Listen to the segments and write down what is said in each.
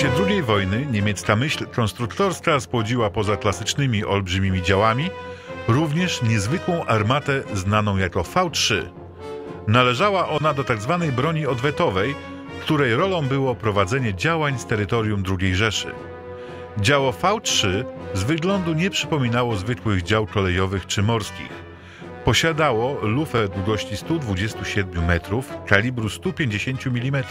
czasie II wojny niemiecka myśl konstruktorska spłodziła poza klasycznymi olbrzymimi działami również niezwykłą armatę znaną jako V3. Należała ona do tzw. Tak broni odwetowej, której rolą było prowadzenie działań z terytorium II Rzeszy. Działo V3 z wyglądu nie przypominało zwykłych dział kolejowych czy morskich. Posiadało lufę długości 127 metrów, kalibru 150 mm.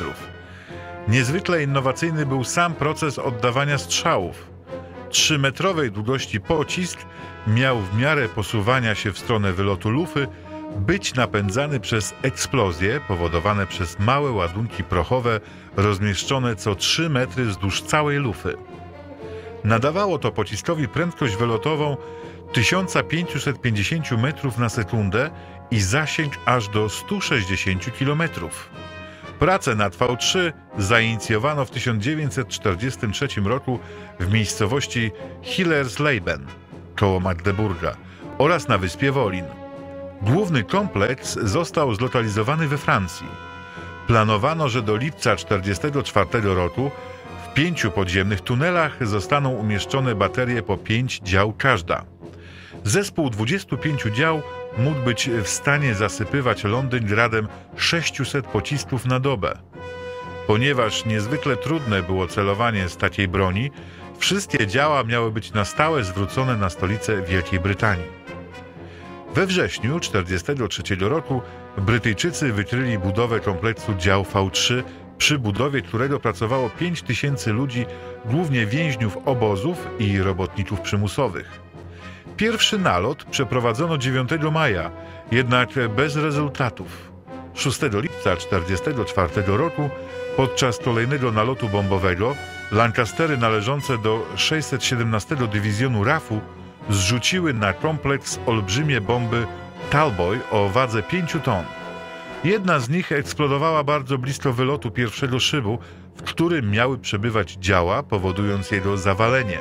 Niezwykle innowacyjny był sam proces oddawania strzałów. Trzymetrowej długości pocisk miał w miarę posuwania się w stronę wylotu lufy być napędzany przez eksplozje powodowane przez małe ładunki prochowe rozmieszczone co 3 metry wzdłuż całej lufy. Nadawało to pociskowi prędkość wylotową 1550 metrów na sekundę i zasięg aż do 160 km. Pracę nad V3 zainicjowano w 1943 roku w miejscowości Hillersleben koło Magdeburga oraz na wyspie Wolin. Główny kompleks został zlokalizowany we Francji. Planowano, że do lipca 1944 roku w pięciu podziemnych tunelach zostaną umieszczone baterie po pięć dział każda. Zespół 25 dział mógł być w stanie zasypywać Londyn gradem 600 pocisków na dobę. Ponieważ niezwykle trudne było celowanie z takiej broni, wszystkie działa miały być na stałe zwrócone na stolicę Wielkiej Brytanii. We wrześniu 1943 roku Brytyjczycy wykryli budowę kompleksu dział V3, przy budowie którego pracowało 5 tysięcy ludzi, głównie więźniów obozów i robotników przymusowych. Pierwszy nalot przeprowadzono 9 maja, jednak bez rezultatów. 6 lipca 1944 roku podczas kolejnego nalotu bombowego Lancastery należące do 617 Dywizjonu RAF-u zrzuciły na kompleks olbrzymie bomby Talboy o wadze 5 ton. Jedna z nich eksplodowała bardzo blisko wylotu pierwszego szybu, w którym miały przebywać działa, powodując jego zawalenie.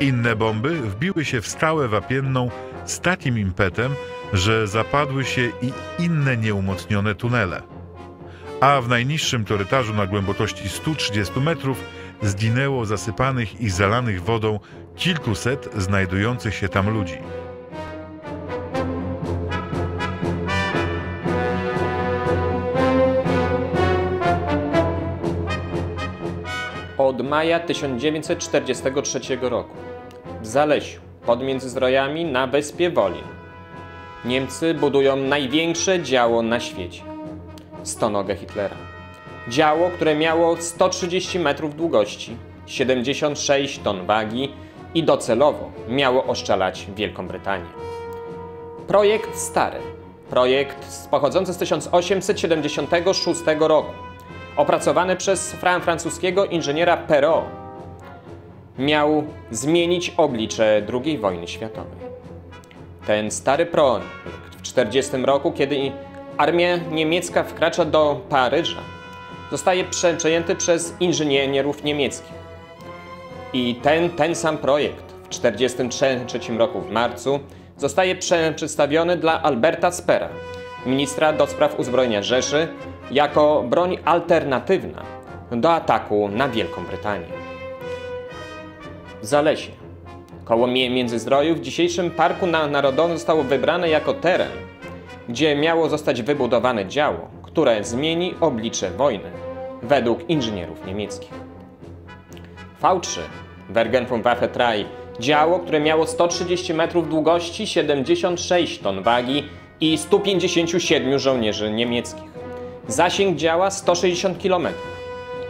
Inne bomby wbiły się w skałę wapienną z takim impetem, że zapadły się i inne nieumocnione tunele. A w najniższym korytarzu na głębokości 130 metrów zginęło zasypanych i zalanych wodą kilkuset znajdujących się tam ludzi. Od maja 1943 roku. W Zalesiu pod Międzyzdrojami na wyspie Wolin. Niemcy budują największe działo na świecie. Stonogę Hitlera. Działo, które miało 130 metrów długości, 76 ton wagi i docelowo miało oszczalać Wielką Brytanię. Projekt stary, projekt pochodzący z 1876 roku, opracowany przez francuskiego inżyniera Perrault, miał zmienić oblicze II wojny światowej. Ten stary projekt w 1940 roku, kiedy armia niemiecka wkracza do Paryża, zostaje przejęty przez inżynierów niemieckich. I ten, ten sam projekt w 1943 roku w marcu zostaje przedstawiony dla Alberta Spera, ministra do spraw uzbrojenia Rzeszy, jako broń alternatywna do ataku na Wielką Brytanię. Zalesie, koło Międzyzdrojów, w dzisiejszym Parku Narodowym zostało wybrane jako teren, gdzie miało zostać wybudowane działo, które zmieni oblicze wojny według inżynierów niemieckich. V3 Bergenfunwaffe 3 działo, które miało 130 metrów długości, 76 ton wagi i 157 żołnierzy niemieckich. Zasięg działa 160 km.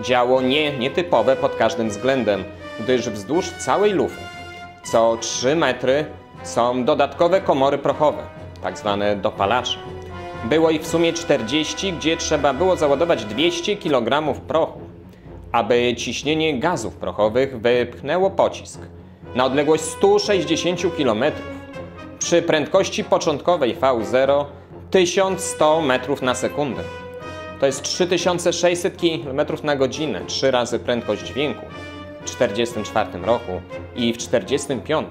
Działo nie, nietypowe pod każdym względem, gdyż wzdłuż całej lufy co 3 metry są dodatkowe komory prochowe, tak zwane dopalacze. Było ich w sumie 40, gdzie trzeba było załadować 200 kg prochu, aby ciśnienie gazów prochowych wypchnęło pocisk na odległość 160 km przy prędkości początkowej V0 1100 metrów na sekundę. To jest 3600 km na godzinę, 3 razy prędkość dźwięku w 1944 roku i w 1945.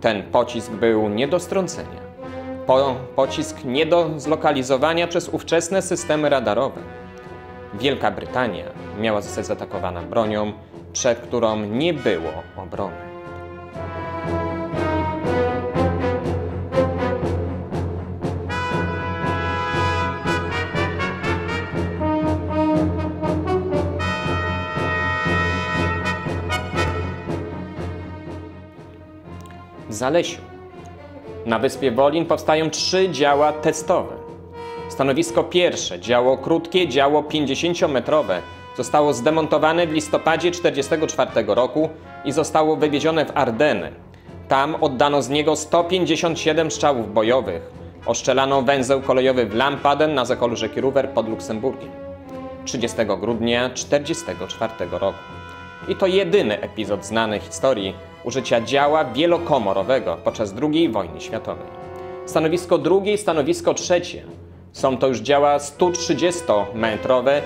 Ten pocisk był nie do strącenia po, pocisk nie do zlokalizowania przez ówczesne systemy radarowe. Wielka Brytania miała zostać zaatakowana bronią, przed którą nie było obrony. Zalesiu na wyspie Wolin powstają trzy działa testowe. Stanowisko pierwsze, działo krótkie, działo 50-metrowe, zostało zdemontowane w listopadzie 1944 roku i zostało wywiezione w Ardeny. Tam oddano z niego 157 strzałów bojowych. Oszczelano węzeł kolejowy w Lampaden na zakolu rzeki Ruwer pod Luksemburgiem. 30 grudnia 1944 roku. I to jedyny epizod znany historii użycia działa wielokomorowego podczas II wojny światowej. Stanowisko drugie i stanowisko trzecie są to już działa 130-metrowe,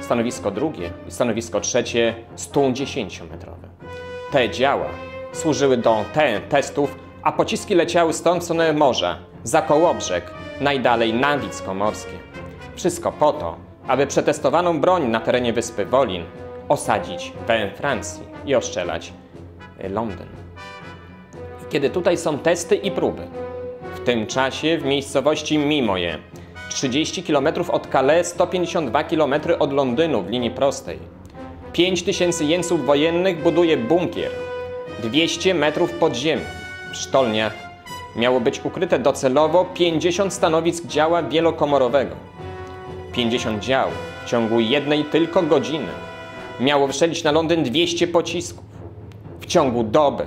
stanowisko drugie i stanowisko trzecie 110-metrowe. Te działa służyły do te testów, a pociski leciały stąd w stronę morza, za Kołobrzeg, najdalej na Wicko Morskie. Wszystko po to, aby przetestowaną broń na terenie wyspy Wolin osadzić we Francji i oszczelać Londyn. Kiedy tutaj są testy i próby, w tym czasie w miejscowości Mimoje, 30 km od Calais, 152 km od Londynu w linii prostej, 5000 jeńców wojennych buduje bunkier, 200 metrów pod ziemią. W sztolniach miało być ukryte docelowo 50 stanowisk działa wielokomorowego. 50 dział w ciągu jednej tylko godziny miało wystrzelić na Londyn 200 pocisków. W ciągu doby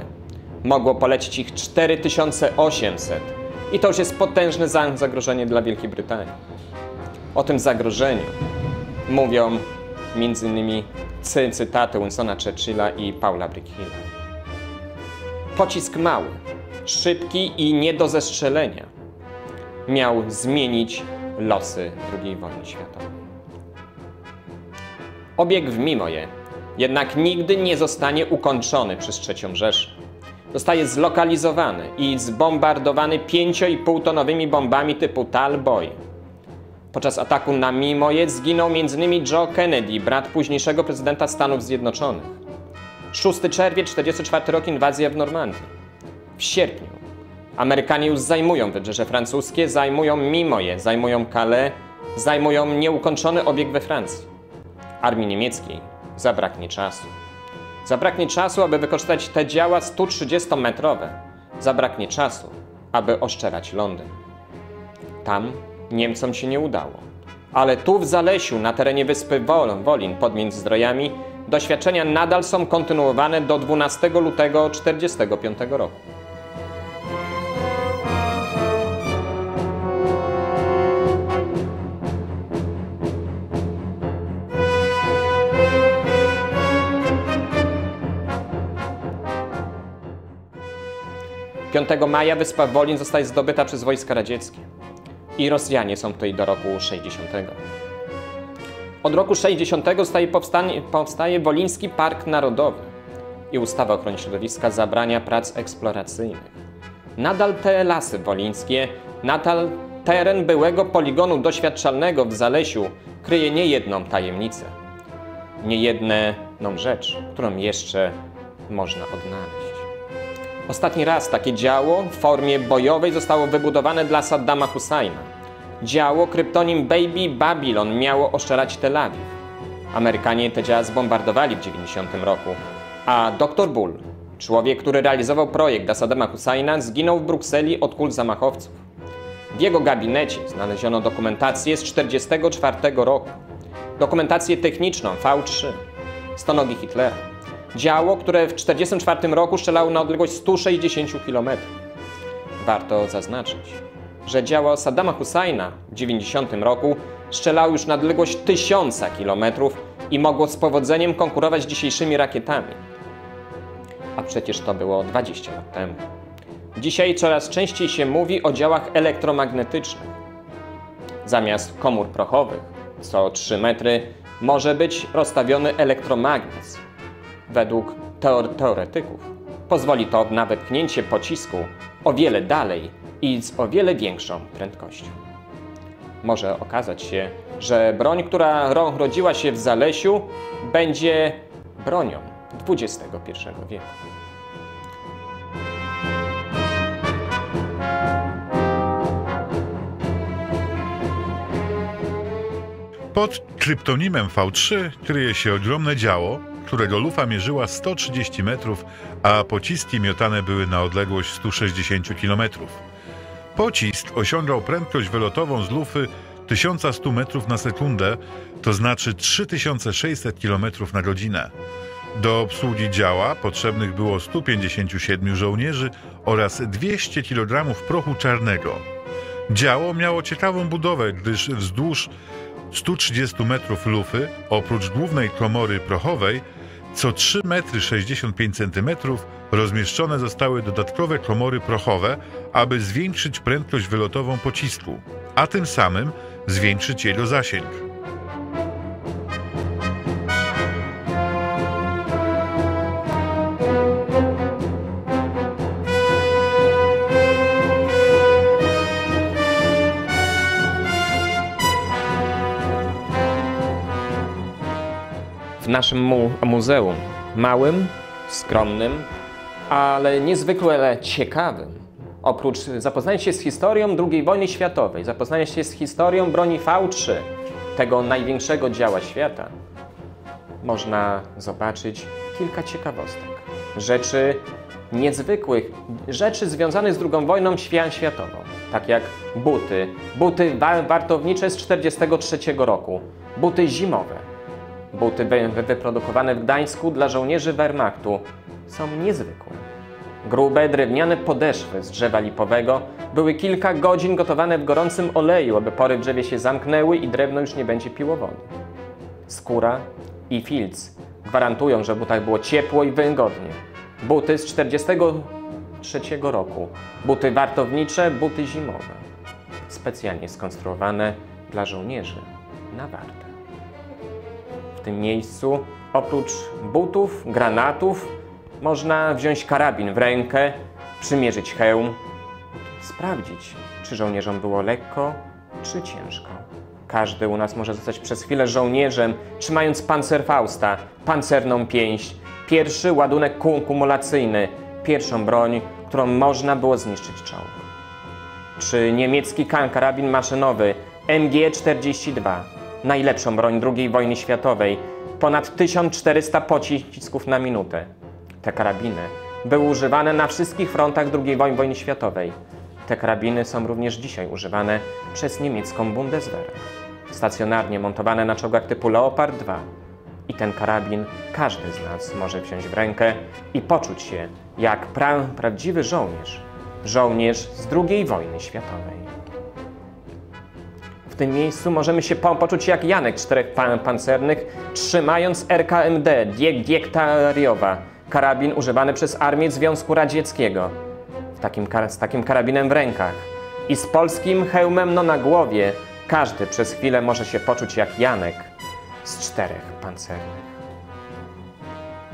mogło polecić ich 4800 i to już jest potężne zagrożenie dla Wielkiej Brytanii. O tym zagrożeniu mówią m.in. cy cytaty Winstona Churchilla i Paula Brickhilla. Pocisk mały, szybki i nie do zestrzelenia miał zmienić losy II wojny światowej. Obieg w Mimoje jednak nigdy nie zostanie ukończony przez III Rzeszę. Zostaje zlokalizowany i zbombardowany 5,5 tonowymi bombami typu Talboy. Podczas ataku na Mimoje zginął m.in. Joe Kennedy, brat późniejszego prezydenta Stanów Zjednoczonych. 6 czerwiec 1944 rok inwazja w Normandii. W sierpniu Amerykanie już zajmują wybrzeże francuskie, zajmują Mimoje, zajmują Calais, zajmują nieukończony obieg we Francji. Armii niemieckiej zabraknie czasu. Zabraknie czasu, aby wykorzystać te działa 130-metrowe. Zabraknie czasu, aby oszczerać Londyn. Tam Niemcom się nie udało. Ale tu w Zalesiu, na terenie wyspy Wolin, pod Międzyzdrojami, doświadczenia nadal są kontynuowane do 12 lutego 1945 roku. 5 maja wyspa Wolin zostaje zdobyta przez wojska radzieckie i Rosjanie są tutaj do roku 60. Od roku 60 zostaje powstanie, powstaje Woliński Park Narodowy i ustawa o ochronie środowiska zabrania prac eksploracyjnych. Nadal te lasy wolińskie, nadal teren byłego poligonu doświadczalnego w Zalesiu kryje niejedną tajemnicę, niejedną rzecz, którą jeszcze można odnaleźć. Ostatni raz takie działo w formie bojowej zostało wybudowane dla Saddama Husajna. Działo kryptonim Baby Babylon miało oszczerać Tel Awiw. Amerykanie te działa zbombardowali w 90 roku, a dr Bull, człowiek, który realizował projekt dla Saddama Husajna, zginął w Brukseli od kul zamachowców. W jego gabinecie znaleziono dokumentację z 1944 roku, dokumentację techniczną V3, stonogi Hitlera. Działo, które w 1944 roku strzelało na odległość 160 km. Warto zaznaczyć, że działo Saddama Husajna w 90 roku strzelało już na odległość 1000 km i mogło z powodzeniem konkurować z dzisiejszymi rakietami. A przecież to było 20 lat temu. Dzisiaj coraz częściej się mówi o działach elektromagnetycznych. Zamiast komór prochowych, co 3 metry, może być rozstawiony elektromagnes według teoretyków pozwoli to na wepchnięcie pocisku o wiele dalej i z o wiele większą prędkością. może okazać się, że broń, która ro rodziła się w Zalesiu, będzie bronią XXI wieku. Pod kryptonimem V3 kryje się ogromne działo, którego lufa mierzyła 130 metrów, a pociski miotane były na odległość 160 km. Pocisk osiągał prędkość wylotową z lufy 1100 metrów na sekundę, to znaczy 3600 km na godzinę. Do obsługi działa potrzebnych było 157 żołnierzy oraz 200 kg prochu czarnego. Działo miało ciekawą budowę, gdyż wzdłuż 130 metrów lufy, oprócz głównej komory prochowej, co 3 metry 65 cm rozmieszczone zostały dodatkowe komory prochowe, aby zwiększyć prędkość wylotową pocisku, a tym samym zwiększyć jego zasięg. Naszym mu muzeum. Małym, skromnym, ale niezwykle ciekawym. Oprócz zapoznania się z historią II wojny światowej, zapoznania się z historią broni V3, tego największego działa świata, można zobaczyć kilka ciekawostek. Rzeczy niezwykłych, rzeczy związanych z II wojną światową, tak jak buty, buty wartownicze z 1943 roku, buty zimowe, Buty wyprodukowane w Gdańsku dla żołnierzy Wehrmachtu są niezwykłe. Grube, drewniane podeszwy z drzewa lipowego były kilka godzin gotowane w gorącym oleju, aby pory w drzewie się zamknęły i drewno już nie będzie piło wody. Skóra i filc gwarantują, że w butach było ciepło i wygodnie. Buty z 1943 roku, buty wartownicze, buty zimowe, specjalnie skonstruowane dla żołnierzy na wartę w tym miejscu. Oprócz butów, granatów, można wziąć karabin w rękę, przymierzyć hełm, sprawdzić, czy żołnierzom było lekko, czy ciężko. Każdy u nas może zostać przez chwilę żołnierzem, trzymając pancerfausta, pancerną pięść, pierwszy ładunek kumulacyjny, pierwszą broń, którą można było zniszczyć czołg. Czy niemiecki karabin maszynowy MG-42, najlepszą broń II wojny światowej, ponad 1400 pocisków na minutę. Te karabiny były używane na wszystkich frontach II wojny światowej. Te karabiny są również dzisiaj używane przez niemiecką Bundeswehr. Stacjonarnie montowane na czołgach typu Leopard 2. I ten karabin każdy z nas może wziąć w rękę i poczuć się jak pra prawdziwy żołnierz. Żołnierz z II wojny światowej tym miejscu możemy się poczuć jak Janek czterech pan pancernych, trzymając RKMD Diektariowa, karabin używany przez Armię Związku Radzieckiego. W takim, z takim karabinem w rękach i z polskim hełmem no na głowie, każdy przez chwilę może się poczuć jak Janek z czterech pancernych.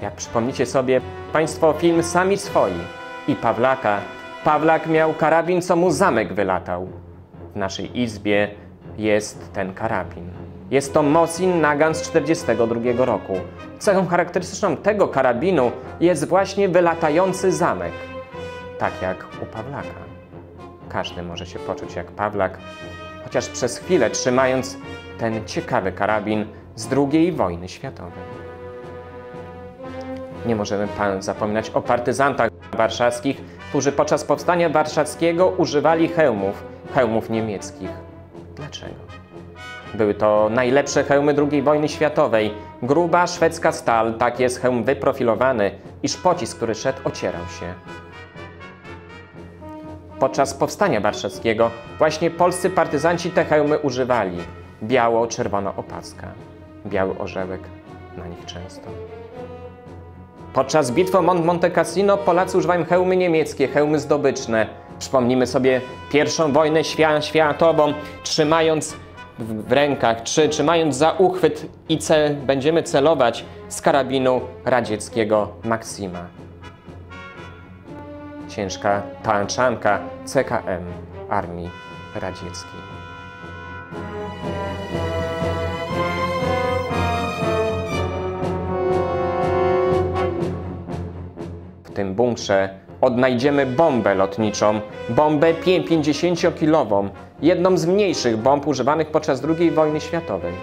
Jak przypomnicie sobie Państwo film Sami Swoi i Pawlaka, Pawlak miał karabin, co mu zamek wylatał. W naszej izbie jest ten karabin. Jest to Mosin Nagan z 1942 roku. Cechą charakterystyczną tego karabinu jest właśnie wylatający zamek. Tak jak u Pawlaka. Każdy może się poczuć jak Pawlak, chociaż przez chwilę trzymając ten ciekawy karabin z II wojny światowej. Nie możemy zapominać o partyzantach warszawskich, którzy podczas powstania warszawskiego używali hełmów, hełmów niemieckich. Dlaczego? Były to najlepsze hełmy II wojny światowej. Gruba szwedzka stal, tak jest hełm wyprofilowany, iż pocisk, który szedł, ocierał się. Podczas powstania warszawskiego właśnie polscy partyzanci te hełmy używali. Biało-czerwona opaska, biały orzełek na nich często. Podczas bitwy o Monte Cassino Polacy używają hełmy niemieckie, hełmy zdobyczne. Przypomnijmy sobie pierwszą wojnę światową, trzymając w rękach, czy trzymając za uchwyt i cel, będziemy celować z karabinu radzieckiego Maksima. Ciężka tanczanka CKM Armii Radzieckiej. W tym bunkrze odnajdziemy bombę lotniczą, bombę 50-kilową, jedną z mniejszych bomb używanych podczas II wojny światowej.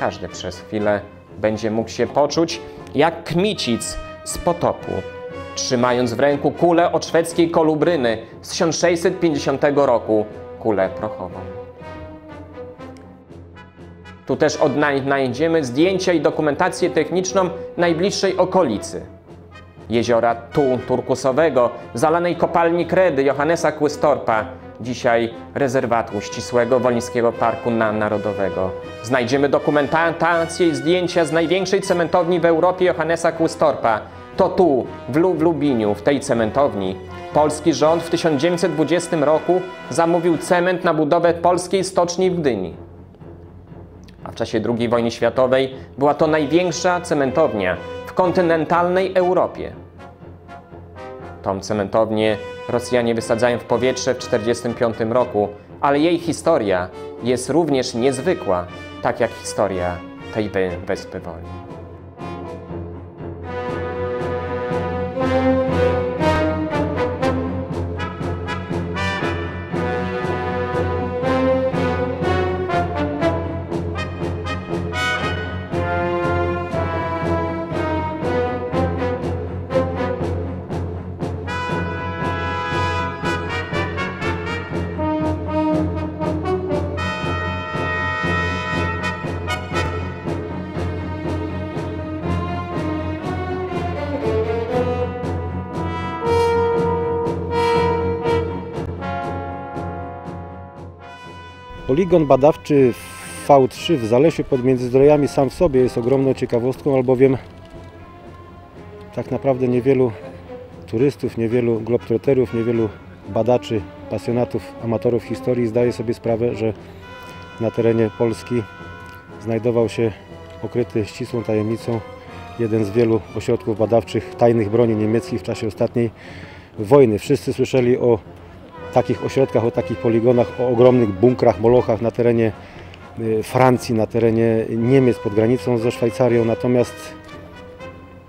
Każdy przez chwilę będzie mógł się poczuć jak kmicic z potopu, trzymając w ręku kulę od szwedzkiej kolubryny z 1650 roku, kulę prochową. Tu też odnajdziemy zdjęcia i dokumentację techniczną najbliższej okolicy. Jeziora Tu Turkusowego, zalanej kopalni kredy Johannesa Quistorpa, dzisiaj rezerwatu ścisłego Wolińskiego Parku Na- Narodowego. Znajdziemy dokumentację i zdjęcia z największej cementowni w Europie Johannesa Quistorpa. To tu, w, Lu- w Lubiniu, w tej cementowni, polski rząd w 1920 roku zamówił cement na budowę polskiej stoczni w Gdyni a w czasie II wojny światowej była to największa cementownia w kontynentalnej Europie. Tą cementownię Rosjanie wysadzają w powietrze w 1945 roku, ale jej historia jest również niezwykła, tak jak historia tej wy- wyspy Woli. Poligon badawczy V3 w Zalesiu pod Międzyzdrojami sam w sobie jest ogromną ciekawostką, albowiem tak naprawdę niewielu turystów, niewielu globtroterów, niewielu badaczy, pasjonatów, amatorów historii zdaje sobie sprawę, że na terenie Polski znajdował się okryty ścisłą tajemnicą jeden z wielu ośrodków badawczych tajnych broni niemieckich w czasie ostatniej wojny. Wszyscy słyszeli o takich ośrodkach, o takich poligonach, o ogromnych bunkrach, molochach na terenie y, Francji, na terenie Niemiec pod granicą ze Szwajcarią. Natomiast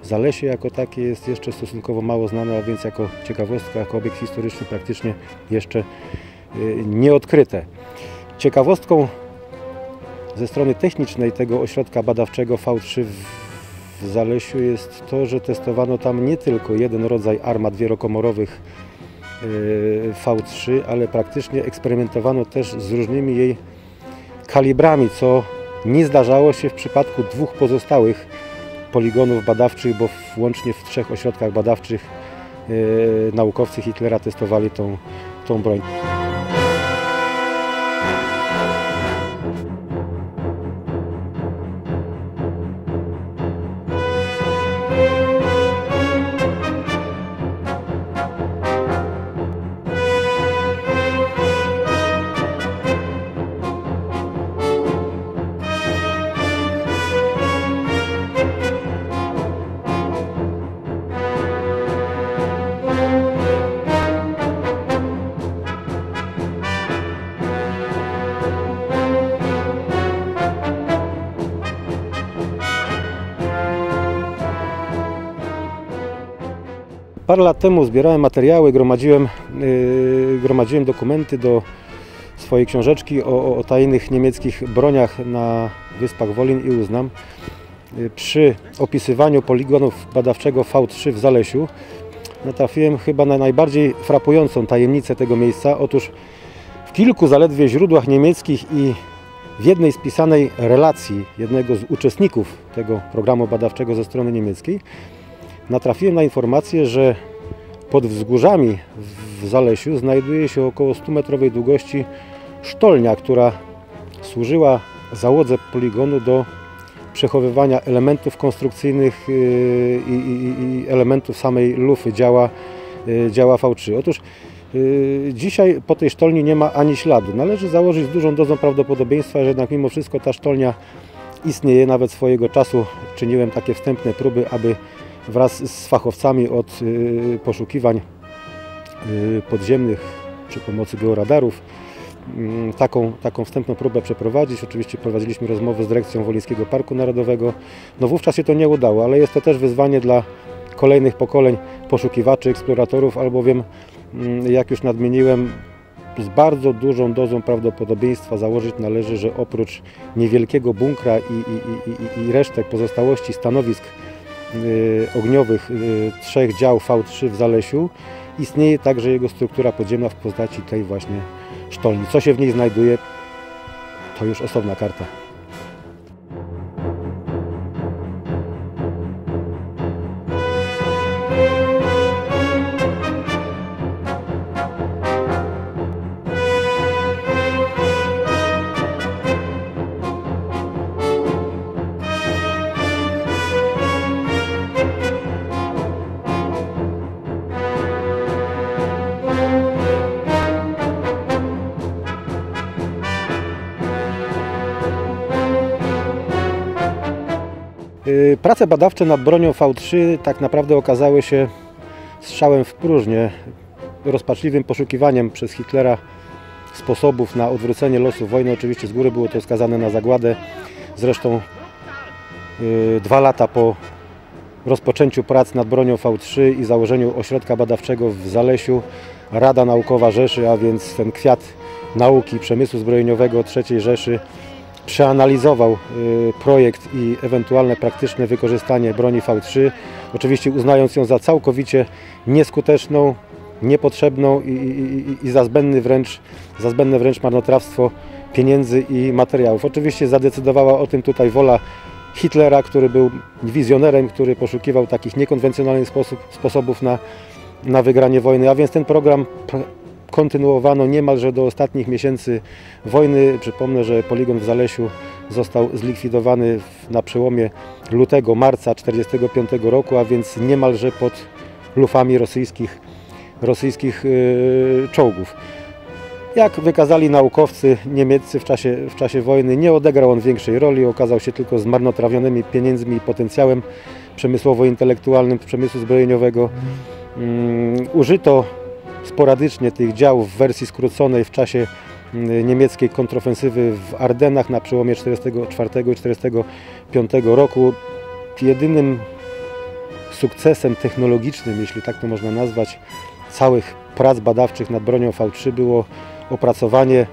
Zalesie jako takie jest jeszcze stosunkowo mało znane, a więc jako ciekawostka, jako obiekt historyczny praktycznie jeszcze y, nieodkryte. Ciekawostką ze strony technicznej tego ośrodka badawczego V3 w Zalesiu jest to, że testowano tam nie tylko jeden rodzaj armat wielokomorowych V3, ale praktycznie eksperymentowano też z różnymi jej kalibrami, co nie zdarzało się w przypadku dwóch pozostałych poligonów badawczych, bo łącznie w trzech ośrodkach badawczych y, naukowcy Hitlera testowali tą, tą broń. Parę lat temu zbierałem materiały, gromadziłem, yy, gromadziłem dokumenty do swojej książeczki o, o- tajnych niemieckich broniach na Wyspach Wolin i Uznam. Yy, Przy opisywaniu poligonów badawczego V3 w Zalesiu natrafiłem chyba na najbardziej frapującą tajemnicę tego miejsca. Otóż w kilku zaledwie źródłach niemieckich i w jednej spisanej relacji jednego z uczestników tego programu badawczego ze strony niemieckiej natrafiłem na informację, że pod wzgórzami w Zalesiu znajduje się około 100-metrowej długości sztolnia, która służyła załodze poligonu do przechowywania elementów konstrukcyjnych yy, i, elementów samej lufy działa, yy, działa V3. Otóż yy, dzisiaj po tej sztolni nie ma ani śladu. Należy założyć z dużą dozą prawdopodobieństwa, że jednak mimo wszystko ta sztolnia istnieje. Nawet swojego czasu czyniłem takie wstępne próby, aby wraz z fachowcami od y, poszukiwań y, podziemnych przy pomocy georadarów mm, taką, taką wstępną próbę przeprowadzić. Oczywiście prowadziliśmy rozmowy z dyrekcją Wolińskiego Parku Narodowego. No wówczas się to nie udało, ale jest to też wyzwanie dla kolejnych pokoleń poszukiwaczy, eksploratorów, albowiem mm, jak już nadmieniłem, z bardzo dużą dozą prawdopodobieństwa założyć należy, że oprócz niewielkiego bunkra i, i, i, i resztek pozostałości stanowisk ogniowych y, trzech dział V3 w Zalesiu istnieje także jego struktura podziemna w postaci tej właśnie sztolni. Co się w niej znajduje, to już osobna karta. Prace badawcze nad bronią V3 tak naprawdę okazały się strzałem w próżnię, rozpaczliwym poszukiwaniem przez Hitlera sposobów na odwrócenie losu wojny. Oczywiście z góry było to skazane na zagładę. Zresztą y, dwa lata po rozpoczęciu prac nad bronią V3 i założeniu ośrodka badawczego w Zalesiu Rada Naukowa Rzeszy, a więc ten kwiat nauki przemysłu zbrojeniowego III Rzeszy przeanalizował y, projekt i ewentualne praktyczne wykorzystanie broni V3, oczywiście uznając ją za całkowicie nieskuteczną, niepotrzebną i, i, i za, zbędny wręcz, za zbędne wręcz marnotrawstwo pieniędzy i materiałów. Oczywiście zadecydowała o tym tutaj wola Hitlera, który był wizjonerem, który poszukiwał takich niekonwencjonalnych sposób, sposobów na, na wygranie wojny, a więc ten program kontynuowano niemalże do ostatnich miesięcy wojny. Przypomnę, że poligon w Zalesiu został zlikwidowany na przełomie lutego, marca 1945 roku, a więc niemalże pod lufami rosyjskich, rosyjskich yy, czołgów. Jak wykazali naukowcy niemieccy w czasie, w czasie wojny, nie odegrał on większej roli, okazał się tylko zmarnotrawionymi pieniędzmi i potencjałem przemysłowo-intelektualnym przemysłu zbrojeniowego. Um, użyto sporadycznie tych działów w wersji skróconej w czasie mm, niemieckiej kontrofensywy w Ardennach na przełomie 1944 i 1945 roku. Jedynym sukcesem technologicznym, jeśli tak to można nazwać, całych prac badawczych nad bronią V3 było opracowanie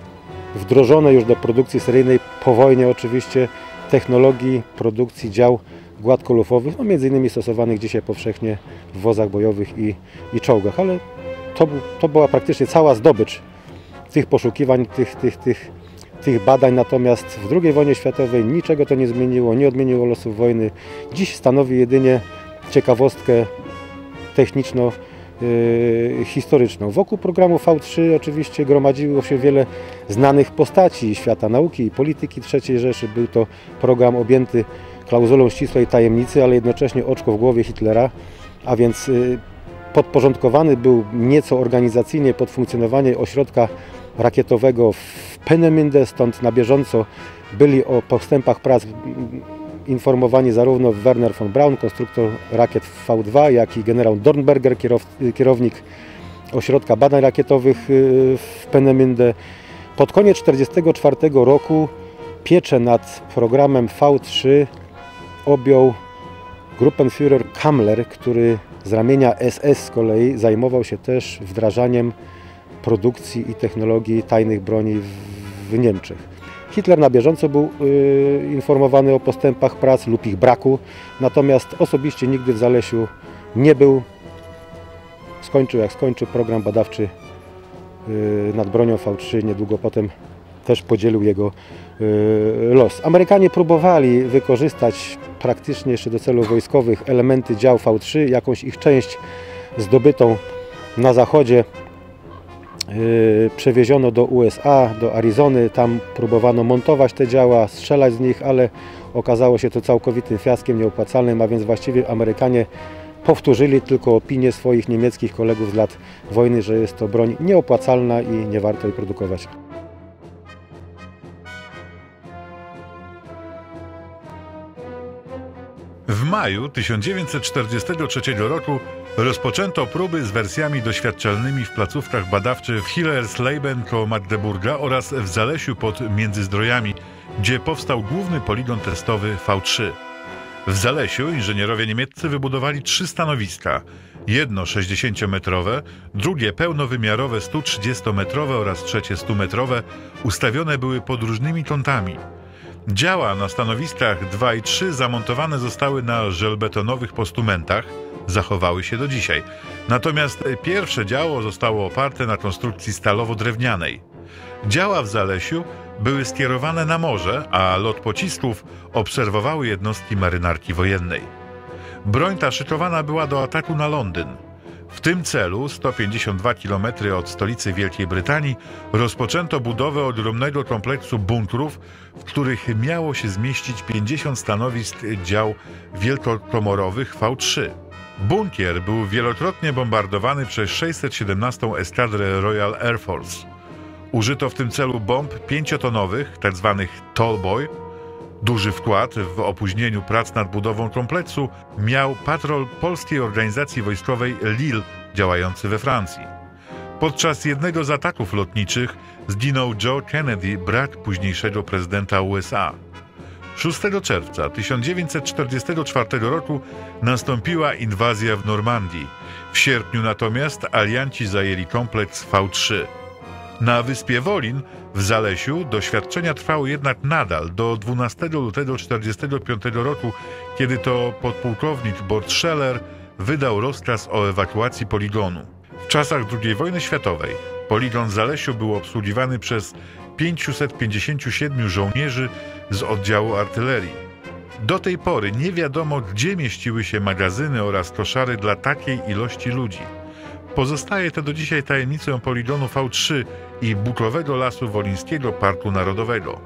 wdrożone już do produkcji seryjnej po wojnie oczywiście technologii produkcji dział gładkolufowych, no między innymi stosowanych dzisiaj powszechnie w wozach bojowych i, i czołgach, ale to, to była praktycznie cała zdobycz tych poszukiwań, tych, tych, tych, tych badań, natomiast w II wojnie światowej niczego to nie zmieniło, nie odmieniło losów wojny. Dziś stanowi jedynie ciekawostkę techniczno yy, historyczną. Wokół programu V3 oczywiście gromadziło się wiele znanych postaci świata nauki i polityki III Rzeszy. Był to program objęty klauzulą ścisłej tajemnicy, ale jednocześnie oczko w głowie Hitlera, a więc yy, podporządkowany był nieco organizacyjnie pod funkcjonowanie ośrodka rakietowego w Peenemünde, stąd na bieżąco byli o postępach prac informowani zarówno Werner von Braun, konstruktor rakiet V2, jak i generał Dornberger, kierownik ośrodka badań rakietowych y, w Peenemünde. Pod koniec 1944 roku pieczę nad programem V3 objął Gruppenführer Kammler, który z ramienia SS z kolei zajmował się też wdrażaniem produkcji i technologii tajnych broni w, Niemczech. Hitler na bieżąco był y, informowany o postępach prac lub ich braku, natomiast osobiście nigdy w Zalesiu nie był. Skończył jak skończył program badawczy y, nad bronią V3, niedługo potem też podzielił jego y, los. Amerykanie próbowali wykorzystać praktycznie jeszcze do celów wojskowych elementy dział V3, jakąś ich część zdobytą na zachodzie y, przewieziono do USA, do Arizony, tam próbowano montować te działa, strzelać z nich, ale okazało się to całkowitym fiaskiem, nieopłacalnym, a więc właściwie Amerykanie powtórzyli tylko opinię swoich niemieckich kolegów z lat wojny, że jest to broń nieopłacalna i nie warto jej produkować. Maju 1943 roku Rozpoczęto próby z wersjami doświadczalnymi w placówkach badawczych w Hillersleben koło Magdeburga oraz w Zalesiu pod Międzyzdrojami, gdzie powstał główny poligon testowy V3. W Zalesiu inżynierowie niemieccy wybudowali trzy stanowiska. Jedno 60-metrowe, drugie pełnowymiarowe 130-metrowe oraz trzecie 100-metrowe ustawione były pod różnymi kątami. Działa na stanowiskach 2 i 3 zamontowane zostały na żelbetonowych postumentach, zachowały się do dzisiaj. Natomiast pierwsze działo zostało oparte na konstrukcji stalowo-drewnianej. Działa w Zalesiu były skierowane na morze, a lot pocisków obserwowały jednostki marynarki wojennej. Broń ta szykowana była do ataku na Londyn. W tym celu, 152 km od stolicy Wielkiej Brytanii, rozpoczęto budowę ogromnego kompleksu bunkrów, w których miało się zmieścić 50 stanowisk dział wielkokomorowych V3. Bunkier był wielokrotnie bombardowany przez 617 Eskadrę Royal Air Force. Użyto w tym celu bomb pięciotonowych, tzw. Tak Tallboy. Duży wkład w opóźnieniu prac nad budową kompleksu miał patrol polskiej organizacji wojskowej Lille działający we Francji. Podczas jednego z ataków lotniczych zginął Joe Kennedy, brat późniejszego prezydenta USA. 6 czerwca 1944 roku nastąpiła inwazja w Normandii. W sierpniu natomiast alianci zajęli kompleks V3. Na wyspie Wolin w Zalesiu doświadczenia trwały jednak nadal do 12 lutego 1945 roku, kiedy to podpułkownik Bortscheller wydał rozkaz o ewakuacji poligonu. W czasach II wojny światowej poligon Zalesiu był obsługiwany przez 557 żołnierzy z oddziału artylerii. Do tej pory nie wiadomo, gdzie mieściły się magazyny oraz koszary dla takiej ilości ludzi. Pozostaje to do dzisiaj tajemnicą poligonu V3 i Buklowego Lasu Wolińskiego Parku Narodowego.